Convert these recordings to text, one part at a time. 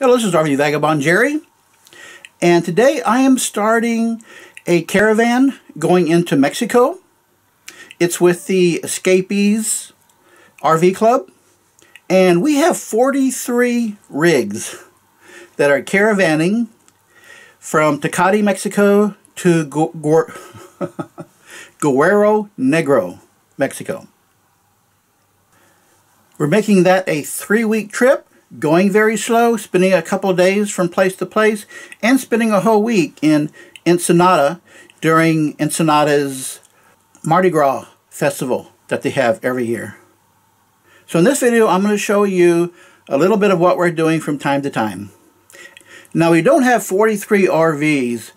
Hello, this is RV Vagabond Jerry, and today I am starting a caravan going into Mexico. It's with the Escapees RV Club, and we have 43 rigs that are caravanning from Tecate, Mexico to Gu Guerrero Negro, Mexico. We're making that a three-week trip going very slow, spending a couple days from place to place, and spending a whole week in Ensenada during Ensenada's Mardi Gras festival that they have every year. So in this video, I'm going to show you a little bit of what we're doing from time to time. Now, we don't have 43 RVs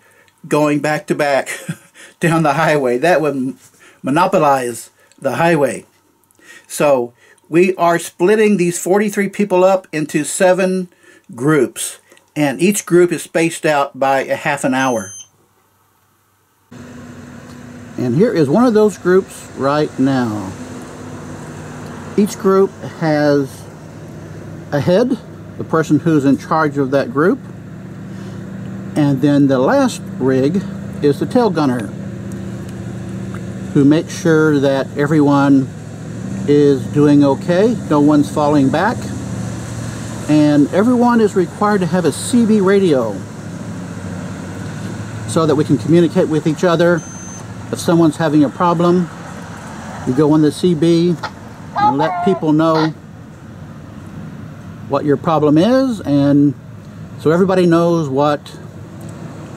going back to back down the highway. That would monopolize the highway. So we are splitting these 43 people up into seven groups and each group is spaced out by a half an hour. And here is one of those groups right now. Each group has a head, the person who's in charge of that group, and then the last rig is the tail gunner who makes sure that everyone is doing okay. No one's falling back. And everyone is required to have a CB radio so that we can communicate with each other. If someone's having a problem, you go on the CB and let people know what your problem is and so everybody knows what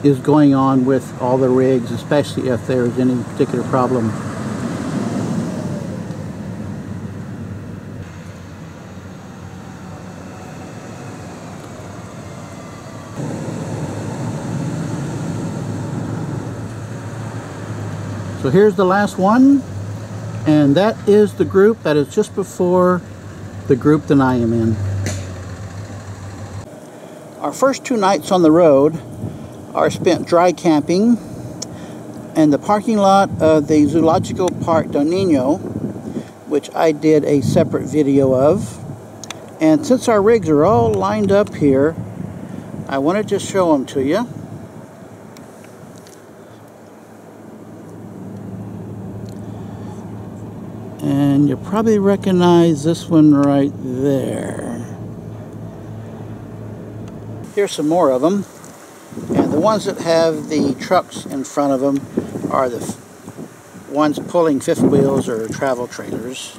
is going on with all the rigs, especially if there's any particular problem. So here's the last one, and that is the group that is just before the group that I am in. Our first two nights on the road are spent dry camping in the parking lot of the Zoological Park Del Nino, which I did a separate video of. And since our rigs are all lined up here, I want to just show them to you. Probably recognize this one right there. Here's some more of them. And the ones that have the trucks in front of them are the ones pulling fifth wheels or travel trailers.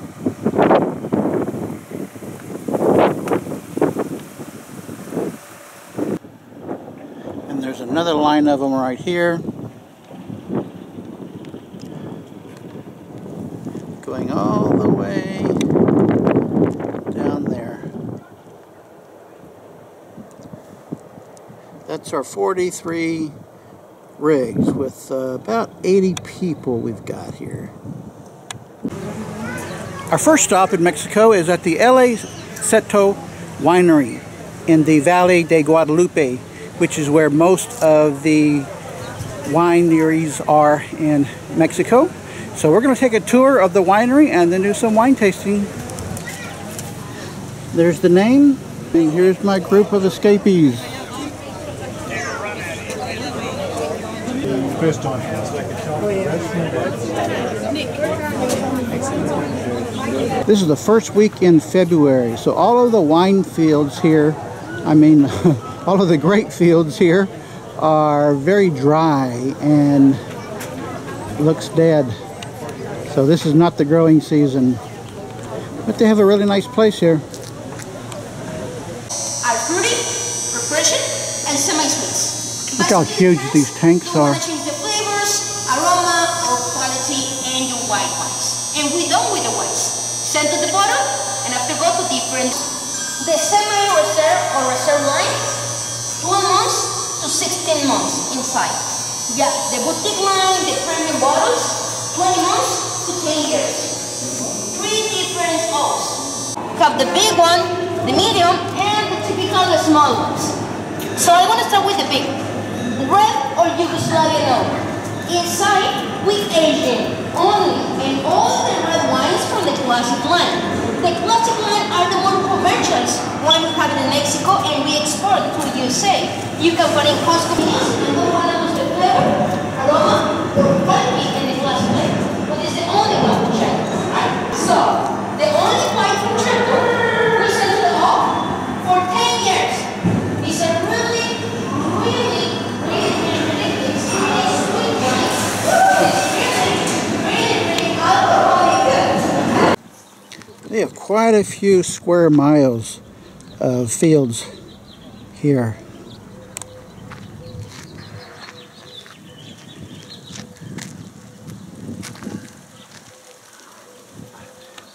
And there's another line of them right here. going all the way down there. That's our 43 rigs with uh, about 80 people we've got here. Our first stop in Mexico is at the LA Seto Winery in the Valley de Guadalupe, which is where most of the wineries are in Mexico. So we're going to take a tour of the winery and then do some wine tasting. There's the name. And here's my group of escapees. This is the first week in February. So all of the wine fields here, I mean, all of the grape fields here are very dry and looks dead. So this is not the growing season. But they have a really nice place here. Are fruity, refreshing, and semi-sweet. Look how huge these tanks are. change the flavors, aroma, or quality in your white wines. And we're done with the wines. Send to the bottom, and after go to different. The semi-reserve or reserve line, 12 months to 16 months inside. Yeah, the boutique line, the premium bottles, 20 months to 10 years. Three different oaks. Have the big one, the medium, and the typical the small ones. So I want to start with the big. Red or Yugoslavian oak. Inside, we them only and all the red wines from the classic line. The classic line are the more commercials wine we have in Mexico and we export you USA. You can find in Costco. No hablamos de flavor, aroma, quality in the glass plate, but it's the only one for check. So, the only wine from Trento, we sell to the hall for 10 years. It's a really, really, really, really, really exciting sweet wine. It's really, really, really alcoholic good. They have quite a few square miles of fields here.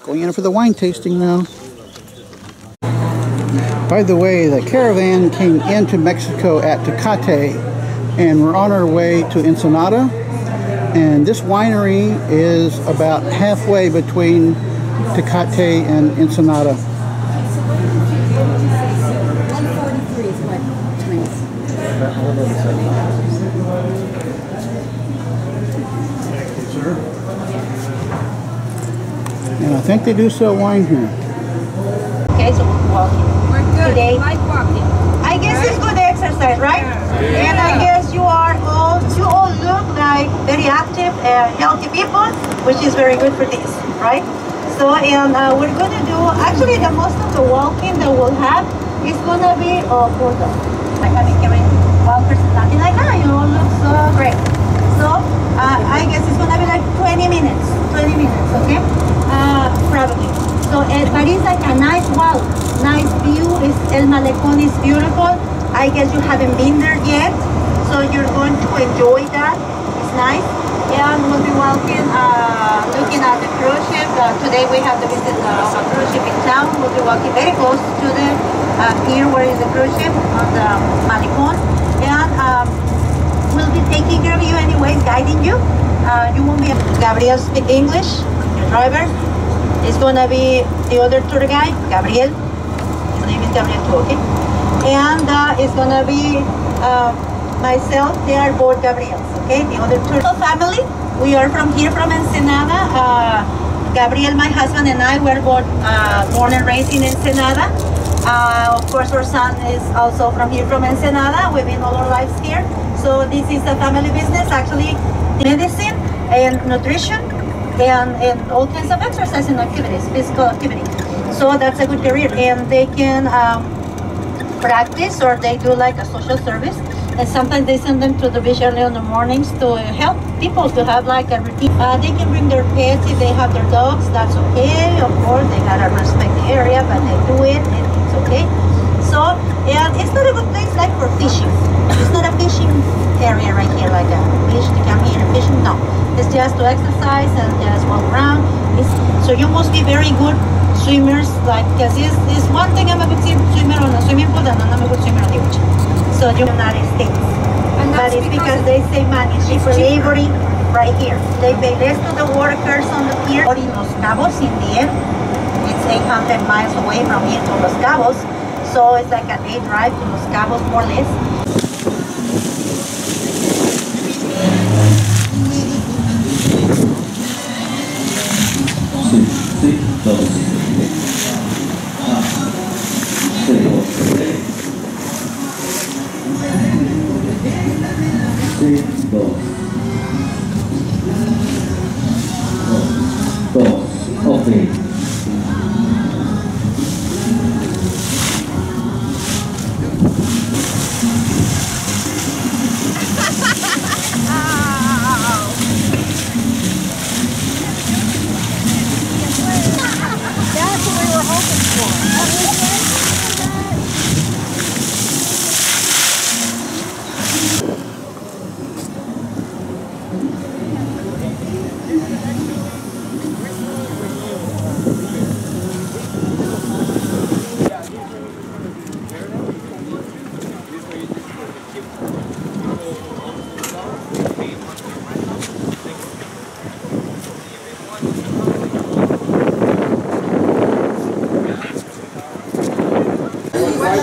Going in for the wine tasting now. By the way, the caravan came into Mexico at Tecate and we're on our way to Ensenada. And this winery is about halfway between Tecate and Ensenada. 143 is what. And I think they do sell wine here. Okay, so we're walking. We're good. Today- Like walking. I guess it's good exercise, right? And I guess you are all, you all look like very active and healthy people, which is very good for this, right? So, and uh, we're gonna do, actually the most of the walking that we'll have is gonna be uh, the, like having carrying one person nothing like that, you all look so great. So, uh, I guess it's gonna be like 20 minutes, 20 minutes, okay? Uh, probably. So, uh, but it's like a nice walk, nice view. Is El Malecón is beautiful. I guess you haven't been there yet, so you're going to enjoy that. It's nice. And we'll be walking, uh, looking at the cruise ship. Uh, today we have to visit uh, a cruise ship in town. We'll be walking very close to the uh, pier where is the cruise ship on the Malecón. And um, we'll be taking care of you anyways, guiding you. Uh, you won't be Gabriel speak English, your driver. It's gonna be the other tour guide, Gabriel. His name is Gabriel too, okay? And uh, it's gonna be myself. They are both Gabriels, okay? The other So family. We are from here, from Ensenada. Uh, Gabriel, my husband, and I were both uh, born and raised in Ensenada. Uh, of course, our son is also from here, from Ensenada. We've been all our lives here. So this is a family business, actually, medicine and nutrition and, and all kinds of exercise and activities, physical activity. So that's a good career. And they can um, practice or they do like a social service. And sometimes they send them to the beach early in the mornings to help people to have like a routine. Uh, they can bring their pets if they have their dogs, that's okay. Of course, they gotta respect the area, but they do it and it's okay. So, and it's not a good place like for fishing. It's not a fishing area right here, like a beach to come here and fishing. No, it's just to exercise and just walk around. It's, so you must be very good swimmers, like, because it's, it's one thing I'm a good swimmer on a swimming pool and I'm a good swimmer on the ocean. So you United States. And But it's because because they save money. It's It's for cheaper. laboring right here. They pay less to the workers on the pier. Or in Los Cabos in the end. It's 800 miles away from here to Los Cabos. So it's like a day drive to Los Cabos more or less. Sí, dos. と、オープン。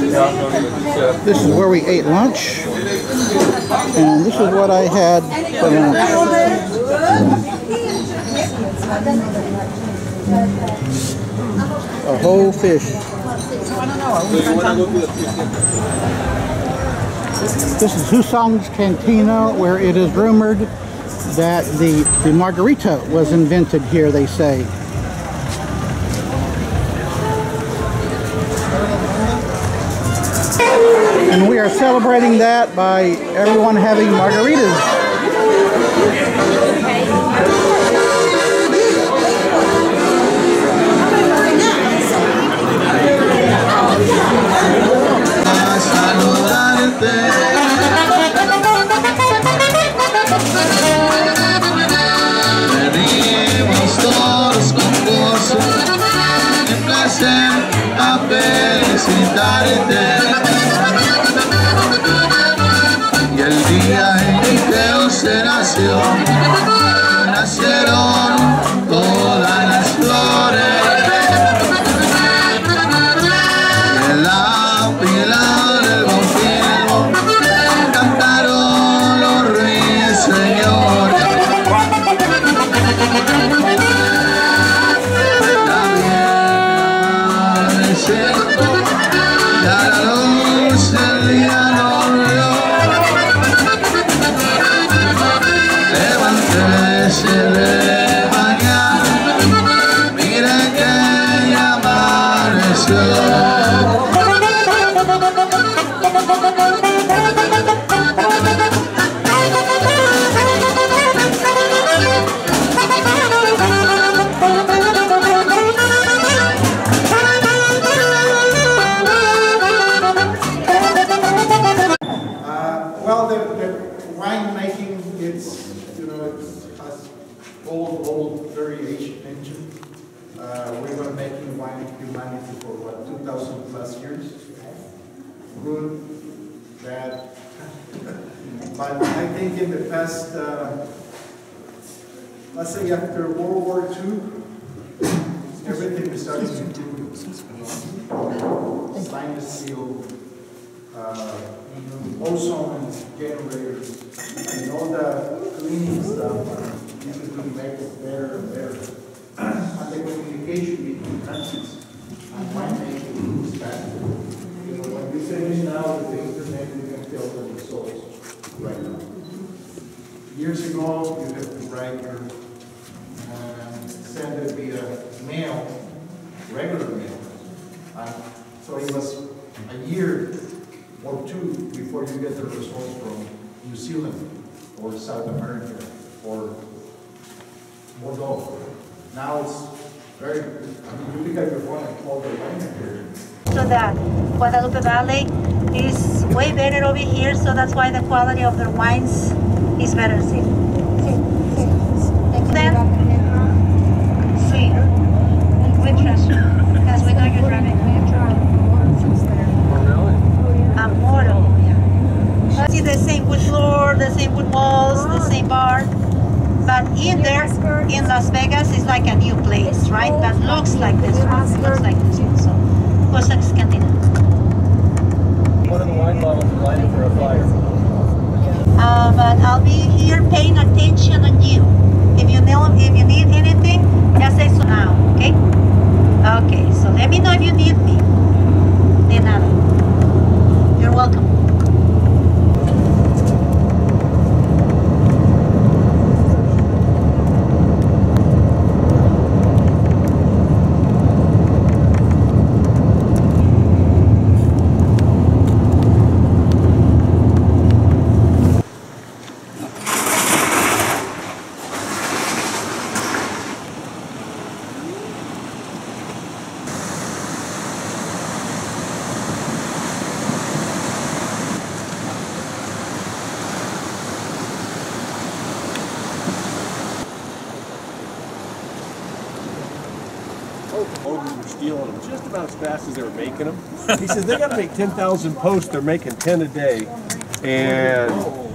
This is where we ate lunch. And this is what I had for lunch. A whole fish. This is Hussong's Cantina, where it is rumored that the, the margarita was invented here, they say. Are celebrating that by everyone having margaritas. Levántese say after World War II, everything started to improve. Stainless steel, uh, ozone generators, and all the cleaning stuff, uh, you make it better and better. And the communication between countries, and winemaking is better. You know, when we finish now with the internet, we can tell the results right now. Years ago, you had to write your, uh, send it via mail, regular mail. So it was a year or two before you get the results from New Zealand or South America or Bordeaux. Now it's very, I mean, you your phone and call the winemaker. So that Guadalupe Valley is way better over here, so that's why the quality of their wines is better. See? Then, see, we trust you, because we know you're driving. Amoro. See the same wood floor, the same wood walls, the same bar. But in there, in Las Vegas, it's like a new place, right? That looks like this one, looks like this one. So, Cossack's Cantina. One of the wine bottles is lighted for a fire. Uh, but I'll be here paying attention on you. If you know, if you need anything, just say so now, okay? Okay, so let me know if you need me. De nada. You're welcome. Odin were stealing them just about as fast as they were making them. He says they got to make 10,000 posts. They're making 10 a day, and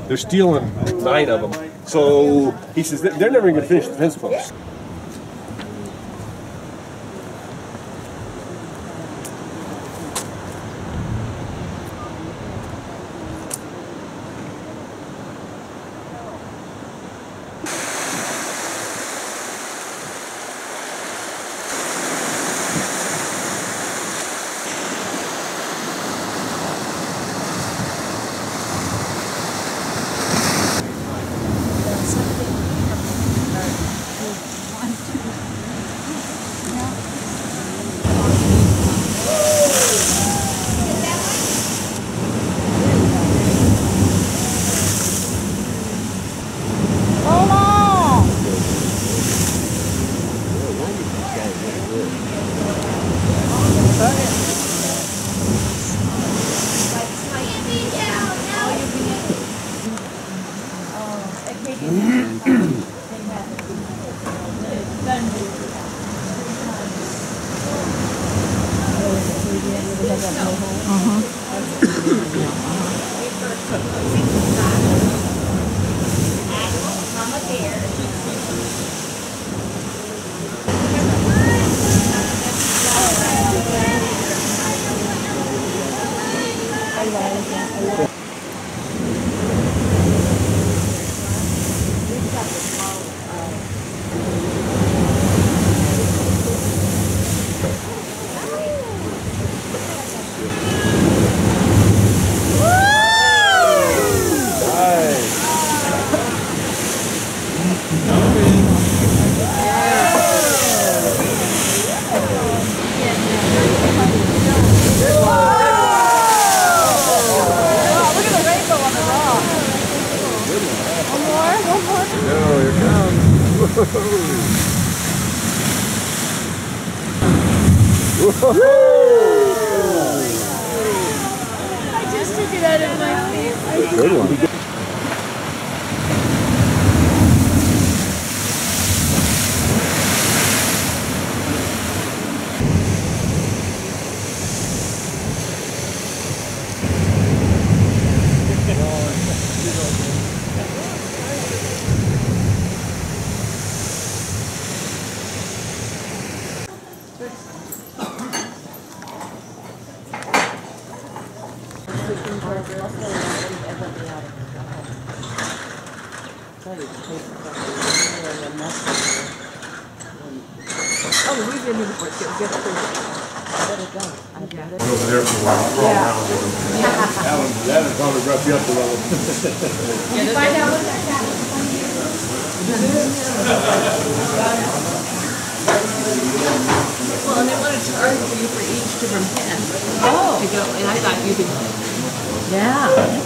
they're stealing nine of them. So he says they're never going to finish the fence posts.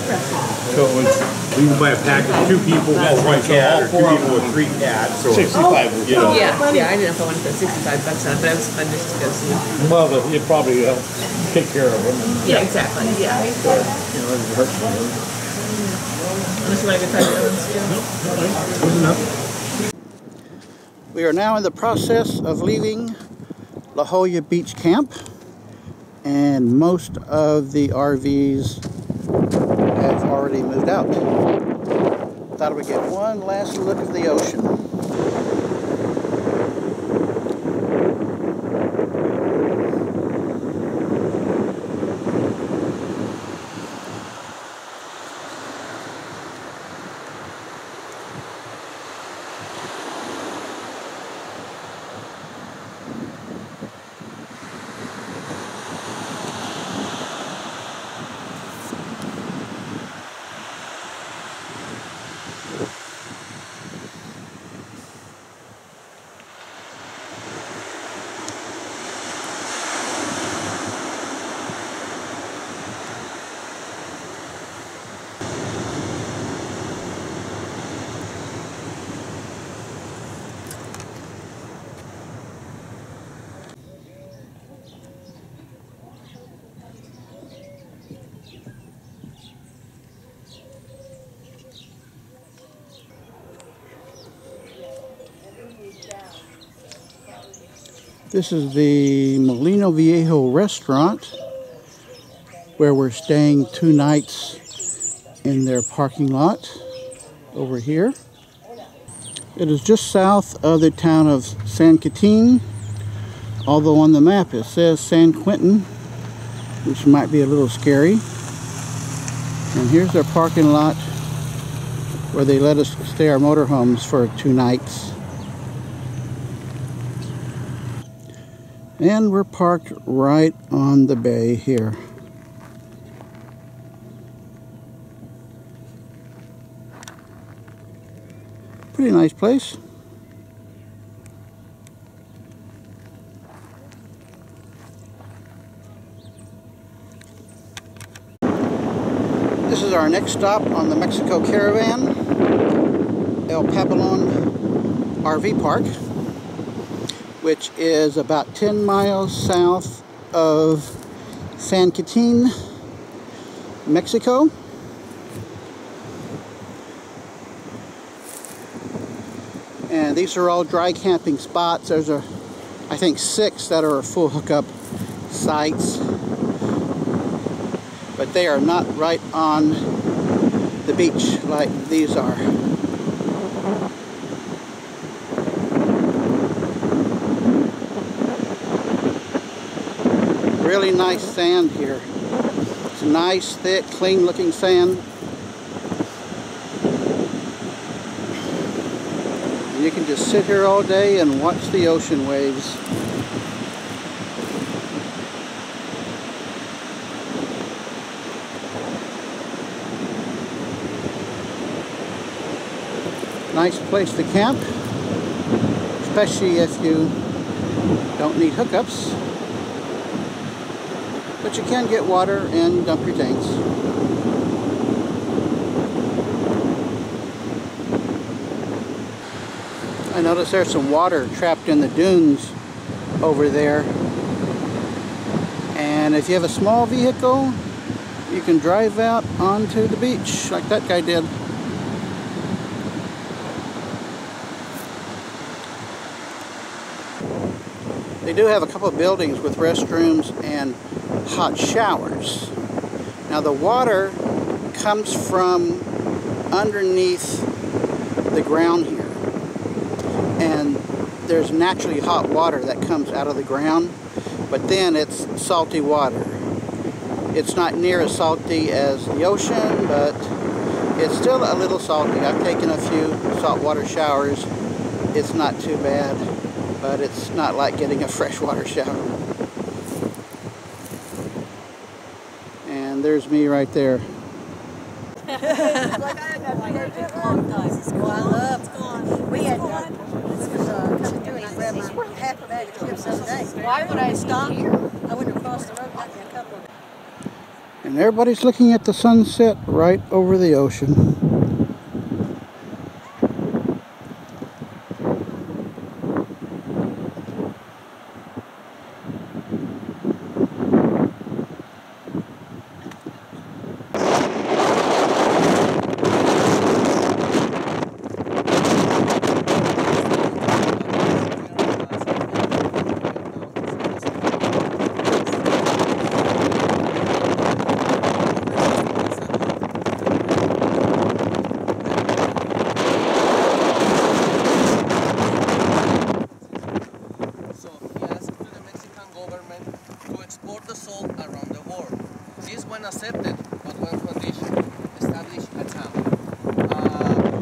So it was, we would buy a pack of two people with one cat, or two people with three cats, or. Sixty-five. You know. Yeah, yeah, I didn't know if I wanted to put sixty-five bucks on it, but it was fun just to go see. Well, you'd probably help take care of them. Yeah, exactly, yeah. You know, it hurts them. Unless you want to go try the other ones too. We are now in the process of leaving La Jolla Beach Camp, and most of the RVs have already moved out. Thought we'd get one last look of the ocean. This is the Molino Viejo restaurant where we're staying two nights in their parking lot over here. It is just south of the town of San Quintin, although on the map it says San Quentin, which might be a little scary. And here's their parking lot where they let us stay our motorhomes for two nights. And we're parked right on the bay here. Pretty nice place. This is our next stop on the Mexico Caravan, El Pabellon RV Park which is about 10 miles south of San Quintin, Mexico. And these are all dry camping spots. There's a, I think, six that are full hookup sites. but they are not right on the beach like these are. Really nice sand here. It's nice, thick, clean looking sand. And you can just sit here all day and watch the ocean waves. Nice place to camp, especially if you don't need hookups. But you can get water and dump your tanks. I notice there's some water trapped in the dunes over there. And if you have a small vehicle, you can drive out onto the beach like that guy did. They do have a couple of buildings with restrooms and hot showers. Now the water comes from underneath the ground here. And there's naturally hot water that comes out of the ground, but then it's salty water. It's not near as salty as the ocean, but it's still a little salty. I've taken a few saltwater showers. It's not too bad, but it's not like getting a freshwater shower. And there's me right there. I love going. We had, uh, this was, uh, coming through and I grabbed my half a bag of chips the other day. Why would I stop? I went across the road, me a couple And everybody's looking at the sunset right over the ocean. Government to export the salt around the world. This when accepted, but one condition, establish a town. Uh,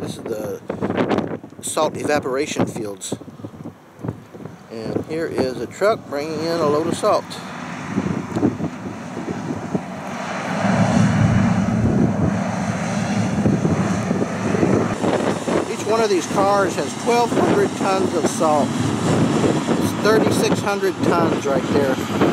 This is the evaporation fields. And here is a truck bringing in a load of salt. Each one of these cars has 1,200 tons of salt. It's 3,600 tons right there.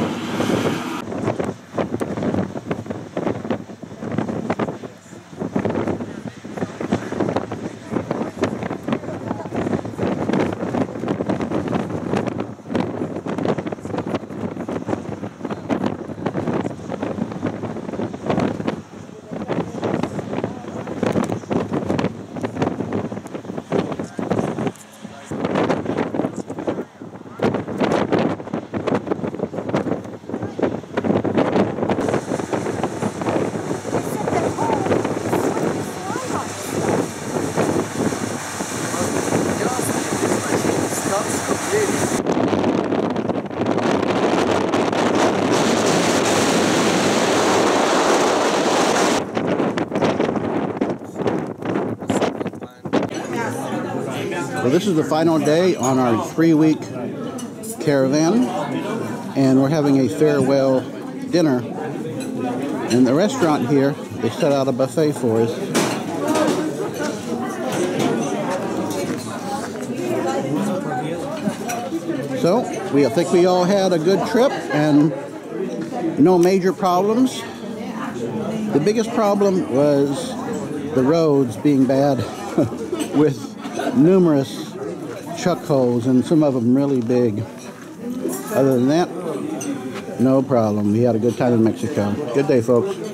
So this is the final day on our three-week caravan, and we're having a farewell dinner. In the restaurant here, they set out a buffet for us. So we I think we all had a good trip and no major problems. The biggest problem was the roads being bad with numerous chuck holes and some of them really big. Other than that, no problem. We had a good time in Mexico. Good day, folks.